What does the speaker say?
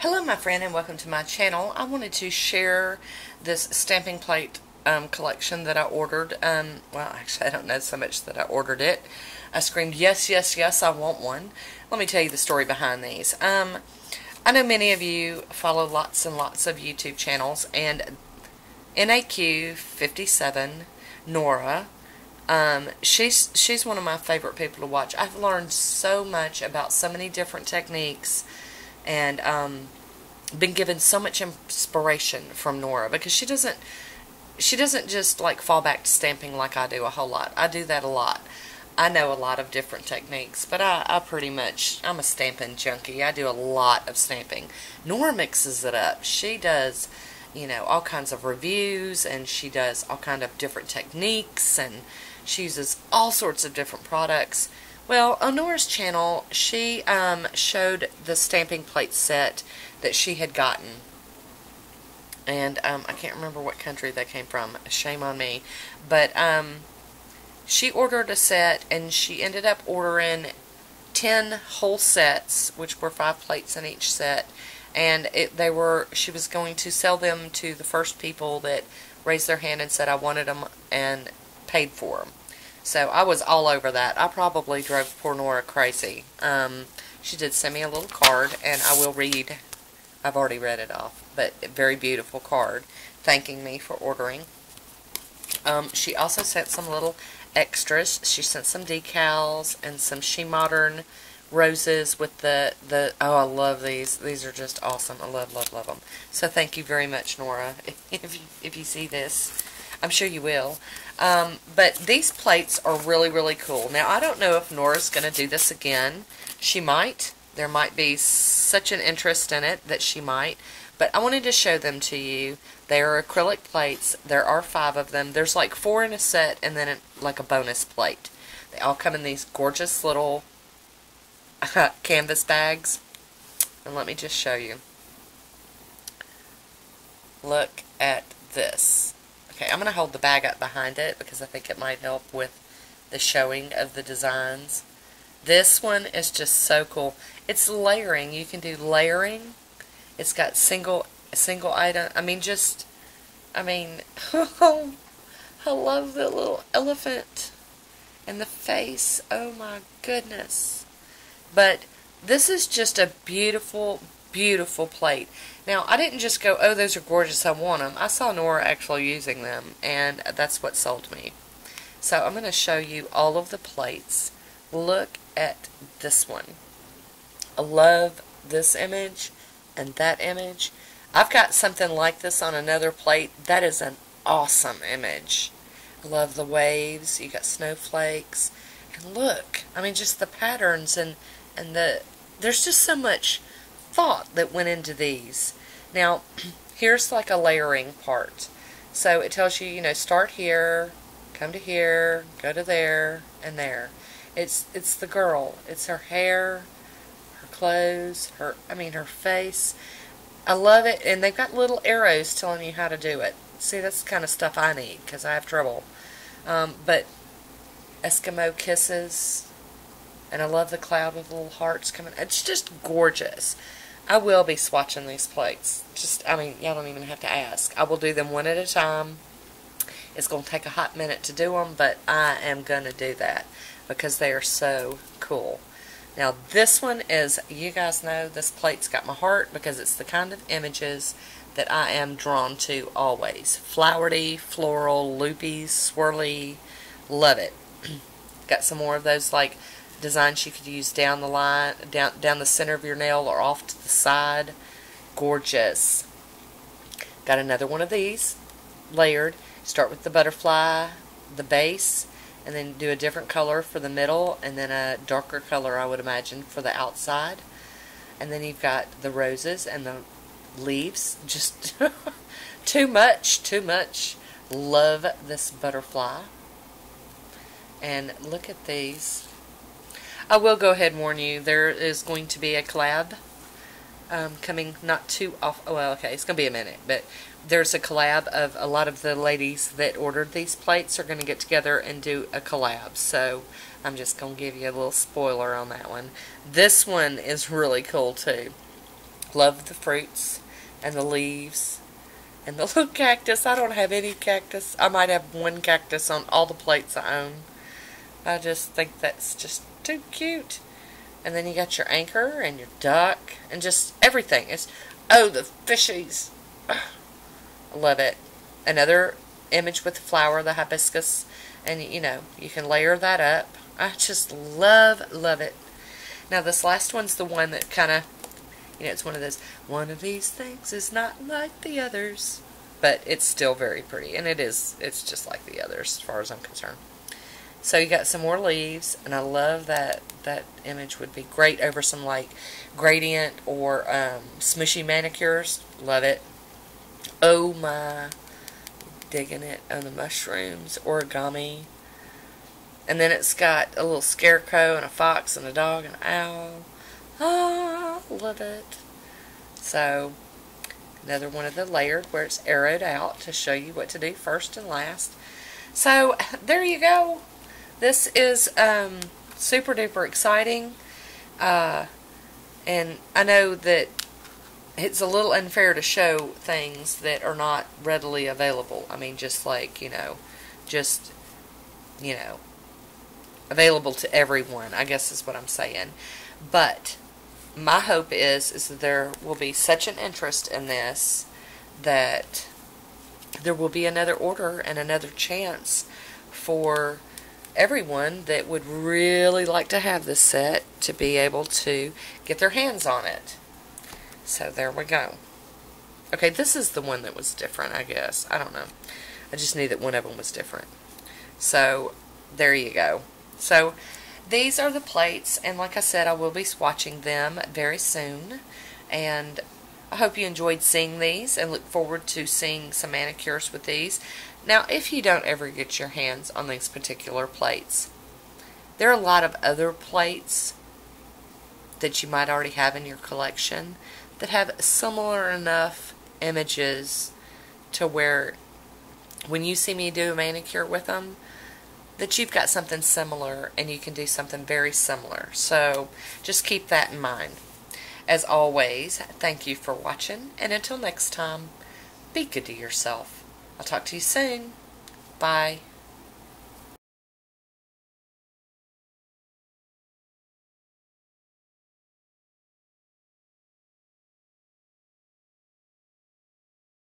Hello my friend and welcome to my channel. I wanted to share this stamping plate um, collection that I ordered. Um, well actually I don't know so much that I ordered it. I screamed yes yes yes I want one. Let me tell you the story behind these. Um, I know many of you follow lots and lots of YouTube channels and NAQ57 Nora um, she's she's one of my favorite people to watch. I've learned so much about so many different techniques and um, been given so much inspiration from Nora because she doesn't she doesn't just like fall back to stamping like I do a whole lot. I do that a lot. I know a lot of different techniques, but I, I pretty much, I'm a stamping junkie. I do a lot of stamping. Nora mixes it up. She does, you know, all kinds of reviews, and she does all kind of different techniques, and she uses all sorts of different products. Well, on Nora's channel, she um, showed the stamping plate set that she had gotten. And um, I can't remember what country they came from. Shame on me. But um, she ordered a set, and she ended up ordering 10 whole sets, which were five plates in each set. And it, they were, she was going to sell them to the first people that raised their hand and said, I wanted them, and paid for them. So I was all over that. I probably drove poor Nora crazy. Um, she did send me a little card, and I will read. I've already read it off, but a very beautiful card thanking me for ordering. Um, she also sent some little extras. She sent some decals and some She Modern roses with the, the, oh, I love these. These are just awesome. I love, love, love them. So thank you very much, Nora, if you, if you see this. I'm sure you will. Um, but these plates are really, really cool. Now, I don't know if Nora's going to do this again. She might. There might be such an interest in it that she might. But I wanted to show them to you. They are acrylic plates. There are five of them. There's like four in a set and then like a bonus plate. They all come in these gorgeous little canvas bags. And let me just show you. Look at this. Okay, I'm going to hold the bag up behind it because I think it might help with the showing of the designs. This one is just so cool. It's layering. You can do layering. It's got single single item. I mean, just, I mean, I love the little elephant and the face. Oh my goodness. But this is just a beautiful, beautiful plate. Now, I didn't just go, oh, those are gorgeous, I want them. I saw Nora actually using them, and that's what sold me. So I'm going to show you all of the plates. Look at this one. I love this image and that image. I've got something like this on another plate. That is an awesome image. I love the waves. You got snowflakes. And look, I mean, just the patterns and, and the, there's just so much thought that went into these. Now, here's like a layering part. So it tells you, you know, start here, come to here, go to there, and there. It's it's the girl. It's her hair, her clothes, her I mean her face. I love it, and they've got little arrows telling you how to do it. See, that's the kind of stuff I need because I have trouble. Um, but Eskimo kisses, and I love the cloud with little hearts coming. It's just gorgeous. I will be swatching these plates. Just, I mean, y'all don't even have to ask. I will do them one at a time. It's going to take a hot minute to do them, but I am going to do that because they are so cool. Now, this one is, you guys know, this plate's got my heart because it's the kind of images that I am drawn to always. Flowery, floral, loopy, swirly, love it. got some more of those, like, designs you could use down the line, down, down the center of your nail or off to the side. Gorgeous. Got another one of these, layered. Start with the butterfly, the base, and then do a different color for the middle, and then a darker color, I would imagine, for the outside. And then you've got the roses and the leaves. Just too much, too much. Love this butterfly. And look at these. I will go ahead and warn you, there is going to be a collab um, coming not too off. Well, okay, it's going to be a minute, but there's a collab of a lot of the ladies that ordered these plates are going to get together and do a collab. So I'm just going to give you a little spoiler on that one. This one is really cool too. Love the fruits and the leaves and the little cactus. I don't have any cactus. I might have one cactus on all the plates I own. I just think that's just cute. And then you got your anchor and your duck and just everything. It's oh the fishies. I love it. Another image with the flower, the hibiscus, and you know you can layer that up. I just love love it. Now this last one's the one that kind of you know, it's one of those, one of these things is not like the others. But it's still very pretty. And it is, it's just like the others as far as I'm concerned. So you got some more leaves. And I love that that image would be great over some like gradient or um, smushy manicures. Love it. Oh my. Digging it on the mushrooms. Origami. And then it's got a little scarecrow and a fox and a dog and an owl. Ah, love it. So, another one of the layered where it's arrowed out to show you what to do first and last. So, there you go. This is um, super duper exciting. Uh, and I know that it's a little unfair to show things that are not readily available. I mean, just like, you know, just, you know, available to everyone, I guess is what I'm saying. But my hope is is that there will be such an interest in this that there will be another order and another chance for everyone that would really like to have this set to be able to get their hands on it. So there we go. Okay, this is the one that was different, I guess. I don't know. I just knew that one of them was different. So there you go. So these are the plates, and like I said, I will be swatching them very soon. And I hope you enjoyed seeing these and look forward to seeing some manicures with these. Now, if you don't ever get your hands on these particular plates, there are a lot of other plates that you might already have in your collection that have similar enough images to where when you see me do a manicure with them, that you've got something similar and you can do something very similar. So just keep that in mind. As always, thank you for watching, and until next time, be good to yourself. I'll talk to you soon. Bye.